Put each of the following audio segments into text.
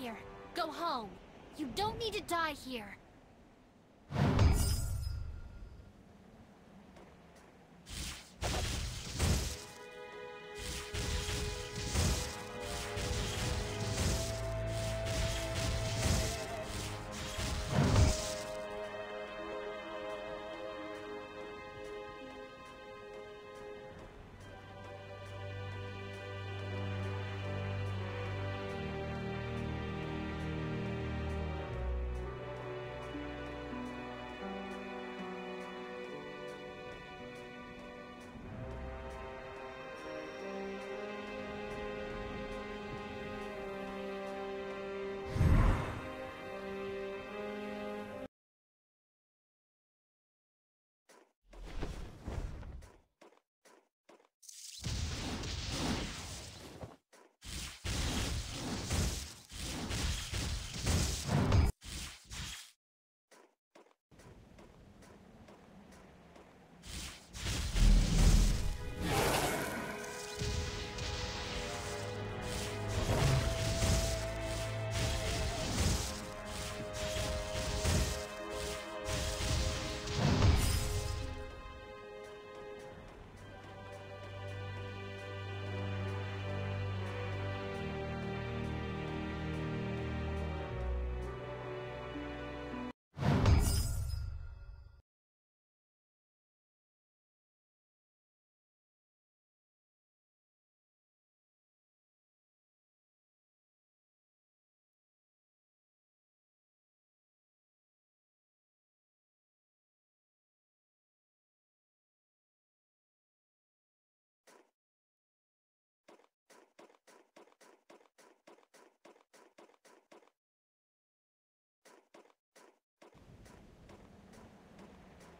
here. Go home. You don't need to die here.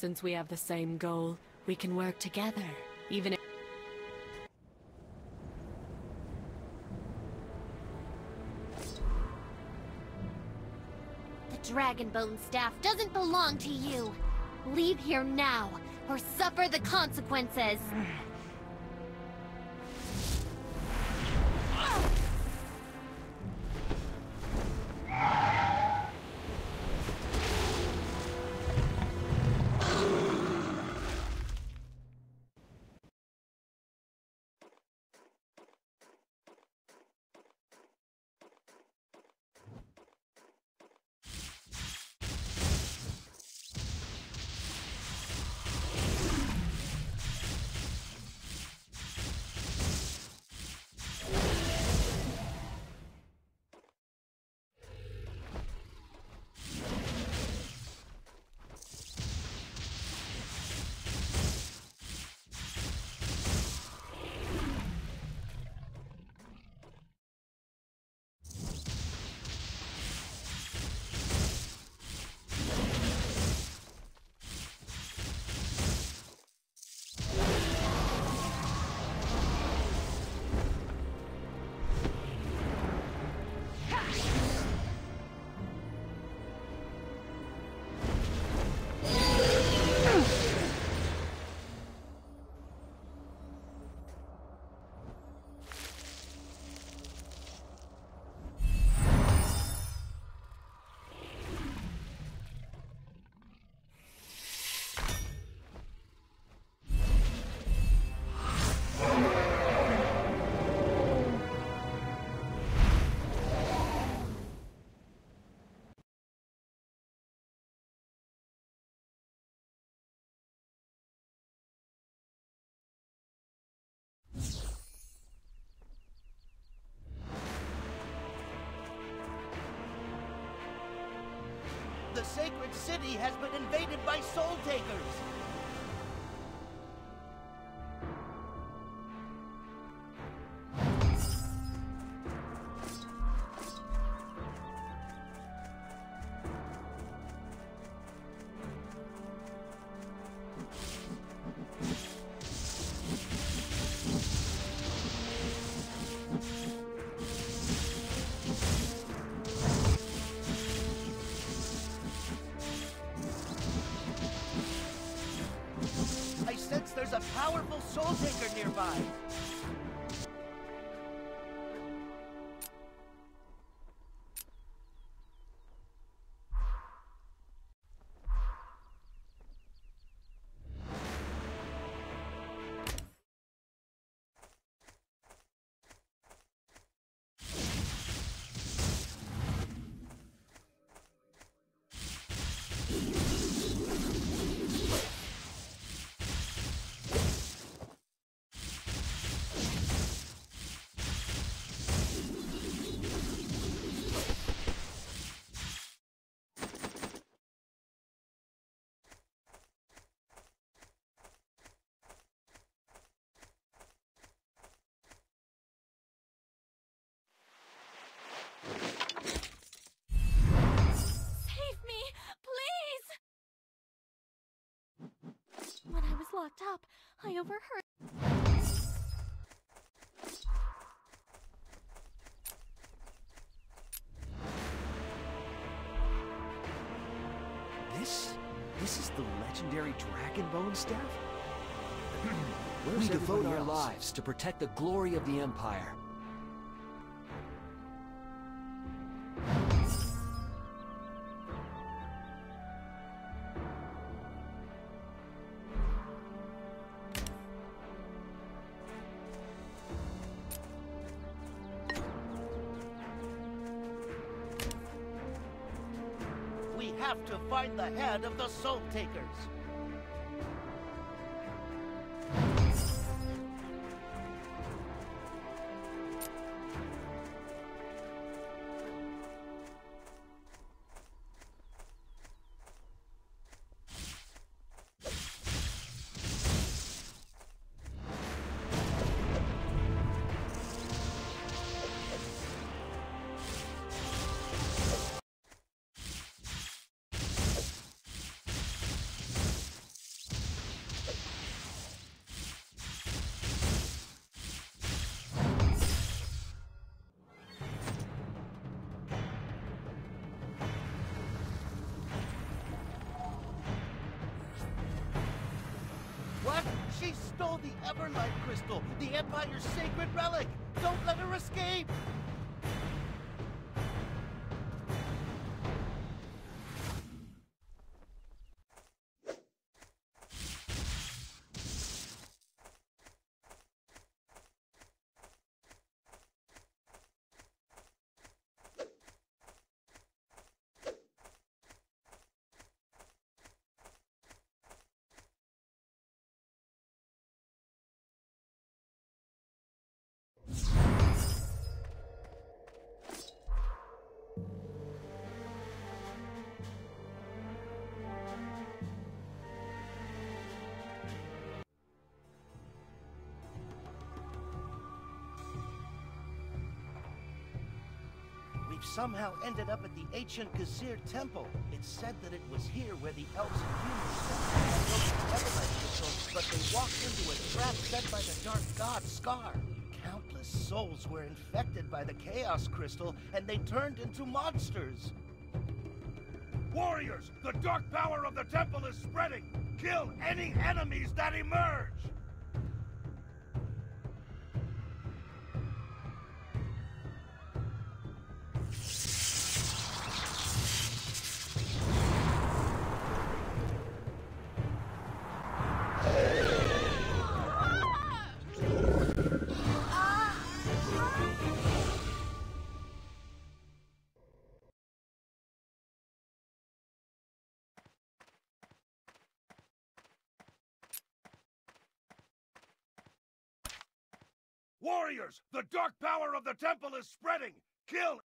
Since we have the same goal, we can work together, even if... The Dragonbone staff doesn't belong to you. Leave here now, or suffer the consequences. The sacred city has been invaded by Soul Takers! Locked up. I mm-hmm. overheard. This? This is the legendary Dragonbone staff? we devote our lives to protect the glory of the Empire. Have to find the head of the Soul Takers. Stole the Everlight Crystal, the Empire's sacred relic! Don't let her escape! Somehow ended up at the ancient Kazir Temple. It's said that it was here where the elves and humans Crystal, but they walked into a trap set by the Dark God Scar. Countless souls were infected by the Chaos Crystal, and they turned into monsters. Warriors, the dark power of the temple is spreading! Kill any enemies that emerge! Warriors, the dark power of the temple is spreading! Kill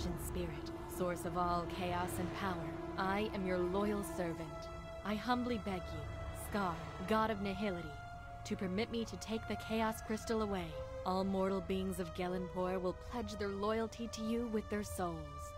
spirit, source of all chaos and power, I am your loyal servant. I humbly beg you, Scar, god of nihility, to permit me to take the Chaos Crystal away. All mortal beings of Gelenpor will pledge their loyalty to you with their souls.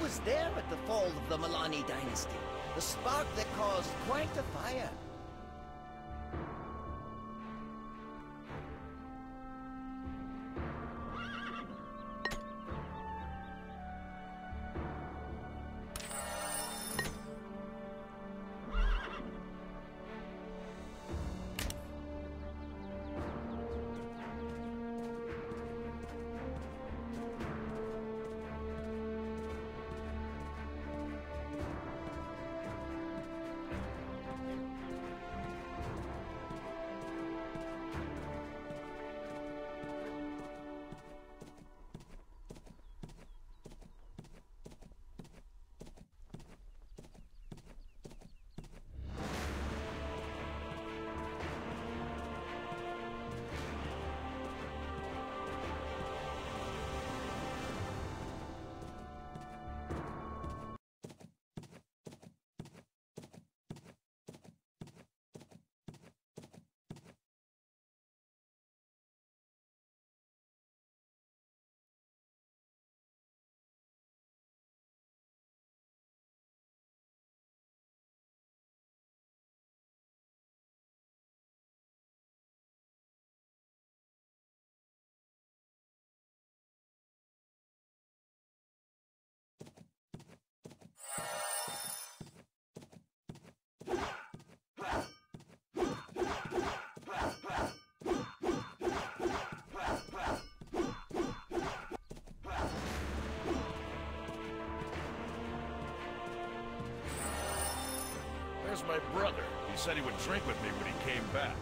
Was there at the fall of the Milani dynasty. The spark that caused quite a fire. Where's my brother? He said he would drink with me when he came back.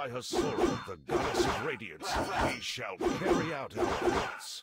By Hasura, the goddess of radiance, we shall carry out our hopes.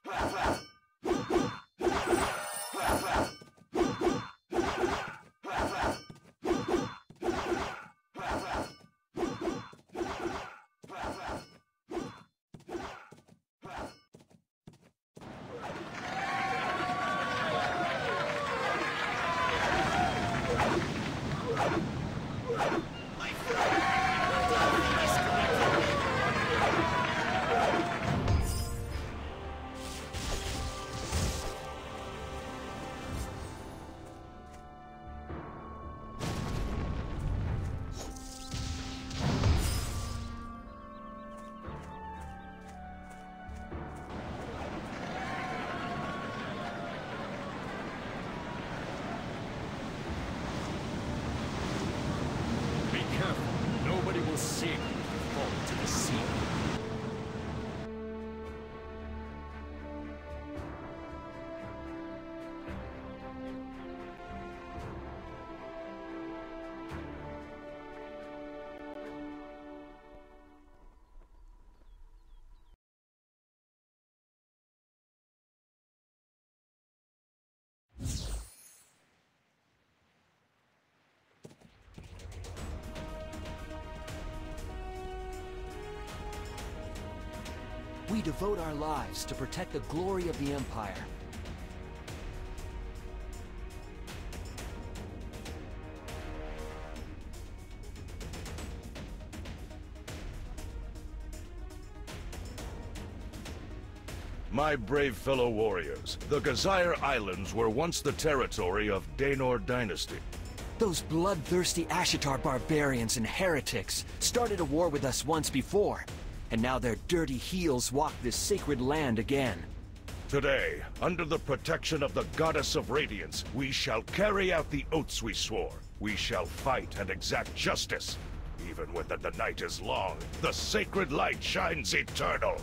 We devote our lives to protect the glory of the Empire. My brave fellow warriors, the Gazire Islands were once the territory of Daenor Dynasty. Those bloodthirsty Ashitar barbarians and heretics started a war with us once before, and now their dirty heels walk this sacred land again. Today, under the protection of the Goddess of Radiance, we shall carry out the oaths we swore. We shall fight and exact justice. Even when the, the night is long, the sacred light shines eternal.